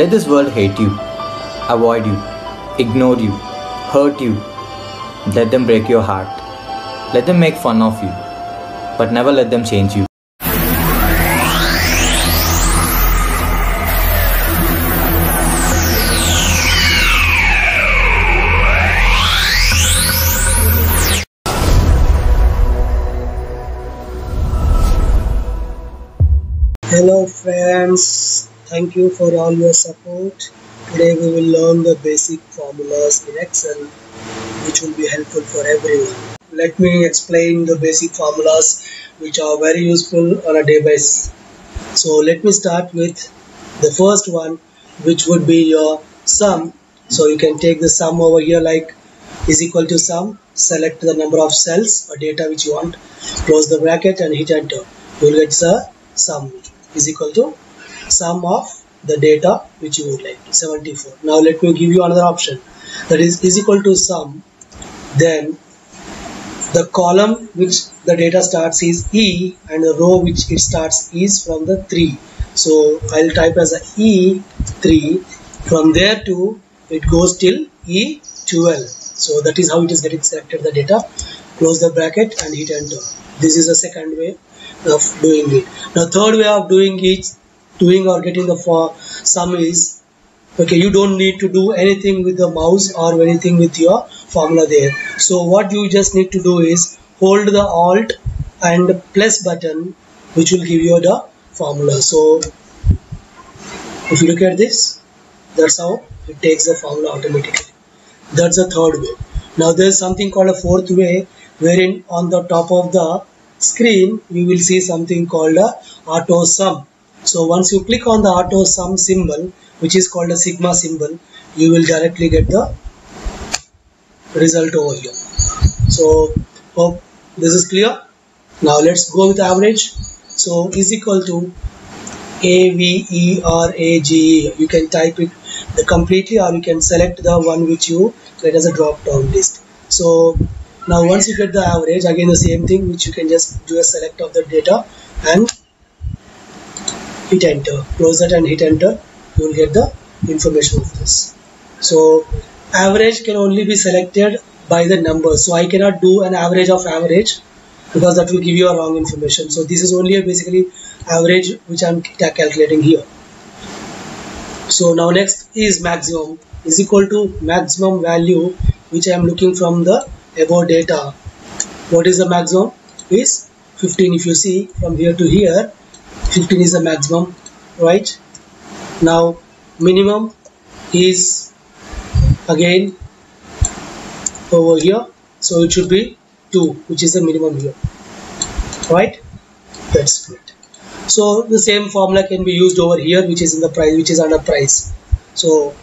Let this world hate you, avoid you, ignore you, hurt you. Let them break your heart. Let them make fun of you, but never let them change you. Hello friends, thank you for all your support. Today we will learn the basic formulas in Excel which will be helpful for everyone. Let me explain the basic formulas which are very useful on a day basis. So let me start with the first one which would be your sum. So you can take the sum over here like is equal to sum, select the number of cells or data which you want, close the bracket and hit enter. You will get the sum is equal to sum of the data which you would like to 74 now let me give you another option. That is is equal to sum then the column which the data starts is E and the row which it starts is from the 3 so I'll type as a E3 from there to it goes till E12 so that is how it is getting selected the data. Close the bracket and hit enter. This is the second way of doing it. Now third way of doing it, doing or getting the for sum is okay you don't need to do anything with the mouse or anything with your formula there. So what you just need to do is hold the alt and plus button which will give you the formula. So if you look at this that's how it takes the formula automatically. That's the third way. Now there's something called a fourth way wherein on the top of the screen we will see something called a auto sum so once you click on the auto sum symbol which is called a sigma symbol you will directly get the result over here. So hope this is clear. Now let's go with average. So is equal to a v e r a g e. You can type it the completely or you can select the one which you get as a drop down list. So now once you get the average again the same thing which you can just do a select of the data and hit enter. Close it and hit enter. You will get the information of this. So average can only be selected by the number. So I cannot do an average of average because that will give you a wrong information. So this is only a basically average which I'm calculating here. So now next is maximum. Is equal to maximum value which I am looking from the about data. What is the maximum? Is 15 if you see from here to here 15 is the maximum right? Now minimum is again over here. So it should be 2 which is the minimum here right? That's great. So the same formula can be used over here which is in the price which is under price. So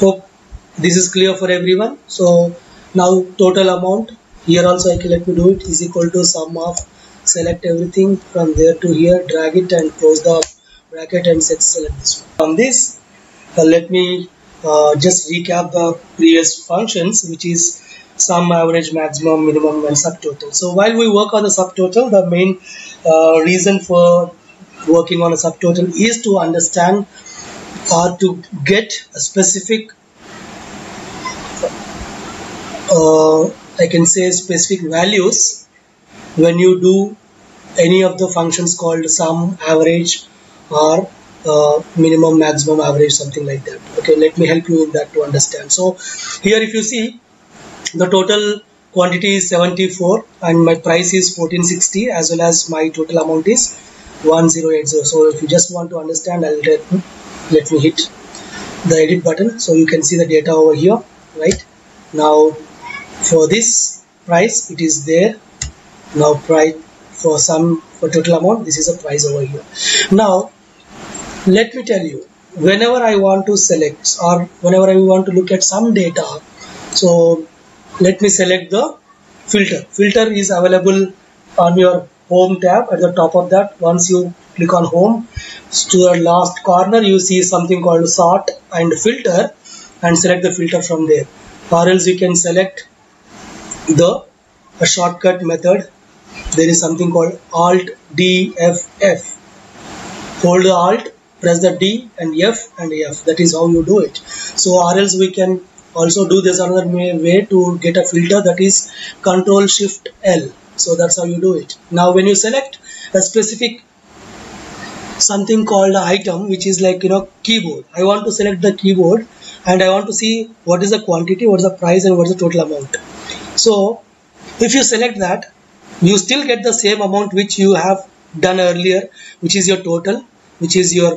hope this is clear for everyone. So now total amount here also I can let me do it is equal to sum of select everything from there to here drag it and close the bracket and set select this one. on this uh, let me uh, just recap the previous functions which is sum average maximum minimum and subtotal so while we work on the subtotal the main uh, reason for working on a subtotal is to understand or to get a specific uh, I can say specific values when you do any of the functions called sum average or uh, minimum maximum average something like that. Okay let me help you in that to understand. So here if you see the total quantity is 74 and my price is 1460 as well as my total amount is 1080 so if you just want to understand I'll let, let me hit the edit button. So you can see the data over here right? Now for this price it is there. Now price for some for total amount this is a price over here. Now let me tell you whenever I want to select or whenever I want to look at some data so let me select the filter. Filter is available on your home tab at the top of that. Once you click on home to the last corner you see something called sort and filter and select the filter from there. Or else you can select the a shortcut method. There is something called alt dff hold the alt press the D and F and F. That is how you do it. So or else we can also do this another way to get a filter that is control shift L. So that's how you do it. Now when you select a specific something called item which is like you know keyboard. I want to select the keyboard and I want to see what is the quantity what is the price and what is the total amount so if you select that you still get the same amount which you have done earlier which is your total which is your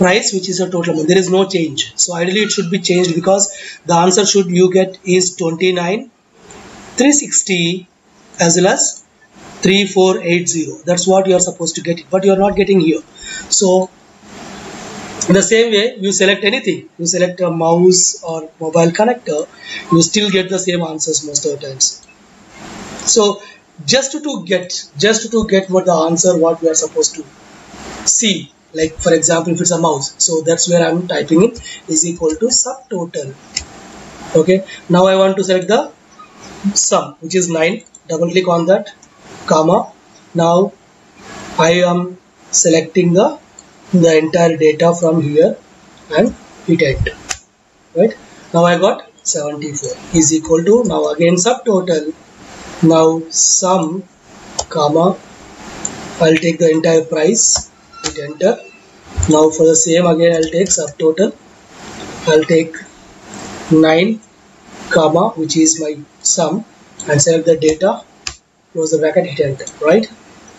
price which is your total amount. There is no change. So ideally it should be changed because the answer should you get is 29 360 as well as 3480 that's what you are supposed to get it but you are not getting here. So in the same way you select anything. You select a mouse or mobile connector you still get the same answers most of the times. So just to get just to get what the answer what we are supposed to see like for example if it's a mouse so that's where I'm typing it is equal to subtotal. Okay? Now I want to select the sum which is 9 double click on that comma. Now I am selecting the the entire data from here and hit enter right? Now I got 74 is equal to now again subtotal. Now sum comma I'll take the entire price hit enter. Now for the same again I'll take subtotal. I'll take 9 comma which is my sum and select the data close the bracket hit enter. Right?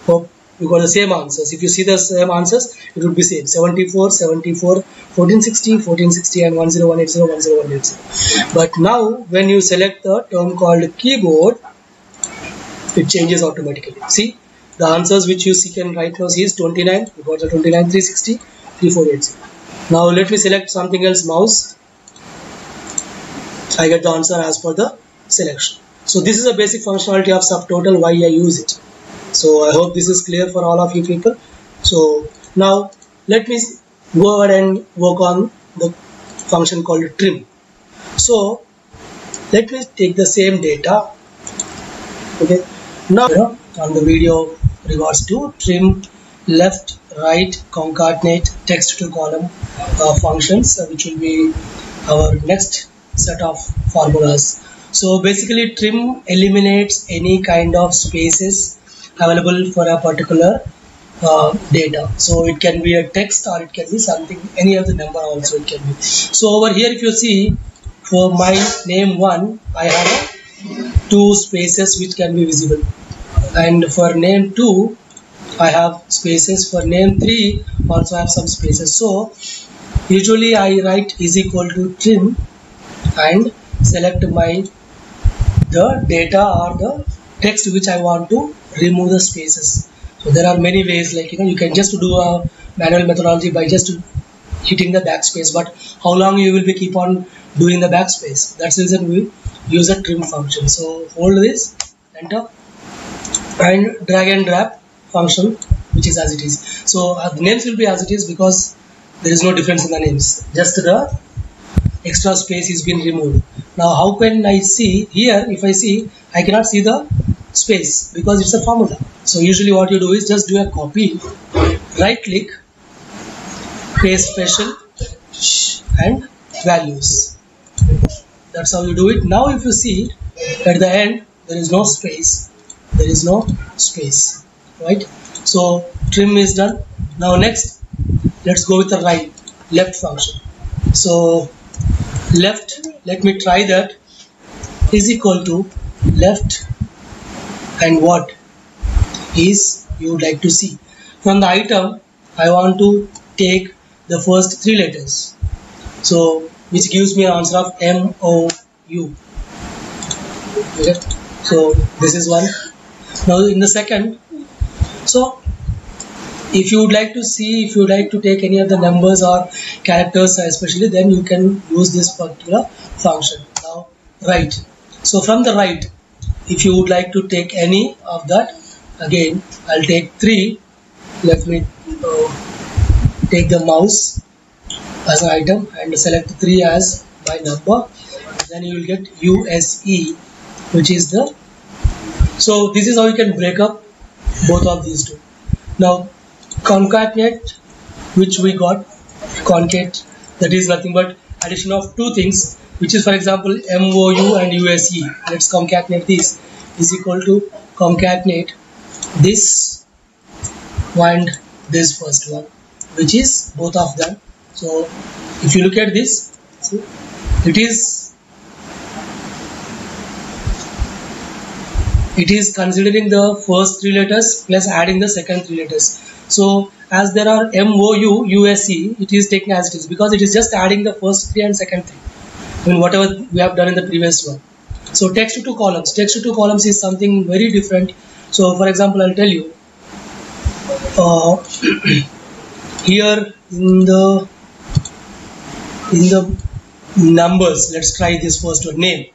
Hope you got the same answers. If you see the same answers it would be same. 74 74 1460 1460 and 10180 10180 but now when you select the term called keyboard it changes automatically. See the answers which you see can right now see is 29 you got the 29 360 3480 now let me select something else mouse. I get the answer as per the selection. So this is a basic functionality of subtotal why I use it so I hope this is clear for all of you people. So now let me go ahead and work on the function called trim. So let me take the same data. Okay. Now you know, on the video regards to trim left right concatenate text to column uh, functions uh, which will be our next set of formulas. So basically trim eliminates any kind of spaces available for a particular uh, data. So it can be a text or it can be something any of the number also it can be. So over here if you see for my name one I have two spaces which can be visible. And for name two I have spaces. For name 3 also have some spaces. So usually I write is equal to trim and select my the data or the text which I want to remove the spaces. So there are many ways like you know you can just do a manual methodology by just hitting the backspace but how long you will be keep on doing the backspace? That's the reason we use a trim function. So hold this enter and drag and drop function which is as it is. So uh, the names will be as it is because there is no difference in the names. Just the extra space is being removed. Now how can I see? Here if I see I cannot see the space because it's a formula. So usually what you do is just do a copy right click paste special and values. That's how you do it. Now if you see at the end there is no space. There is no space right? So trim is done. Now next let's go with the right left function. So left let me try that. Is equal to left and what is you would like to see. From the item I want to take the first three letters. So which gives me an answer of M O U. Okay? So this is one. Now in the second so if you would like to see if you would like to take any of the numbers or characters especially then you can use this particular function. Now right. So from the right if you would like to take any of that again I'll take 3 let me uh, take the mouse as an item and select 3 as by number. Then you will get USE which is the so this is how you can break up both of these two. Now concatenate which we got concat that is nothing but addition of two things which is for example MOU and USE let's concatenate this. Is equal to concatenate this and this first one which is both of them. So if you look at this see, it is it is considering the first three letters plus adding the second three letters. So as there are MOU USE it is taken as it is because it is just adding the first three and second three I mean whatever we have done in the previous one. So text to two columns. Text to two columns is something very different. So for example I'll tell you uh, here in the in the numbers let's try this first one name.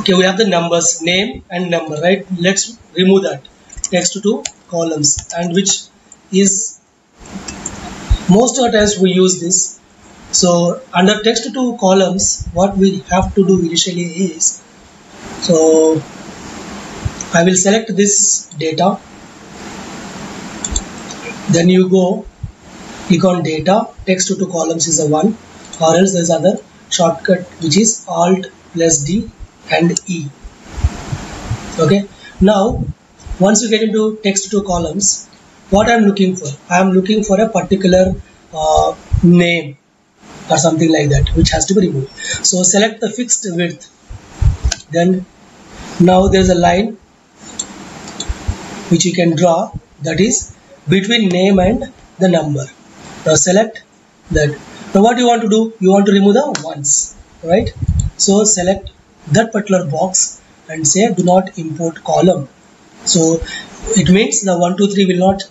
Okay we have the numbers name and number right? Let's remove that. Text to two columns. And which is most of the times we use this so under text to columns what we have to do initially is so I will select this data. Then you go click on data. Text to columns is a one. Or else there's other shortcut which is alt plus D and E. Okay? Now once you get into text to columns what I'm looking for? I'm looking for a particular uh, name or something like that which has to be removed. So select the fixed width. Then now there's a line which you can draw that is between name and the number. Now select that. Now what you want to do? You want to remove the ones right? So select that particular box and say do not import column. So it means the 1 2 3 will not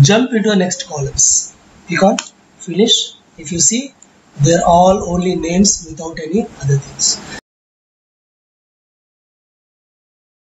jump into the next columns. Click on finish. If you see they're all only names without any other things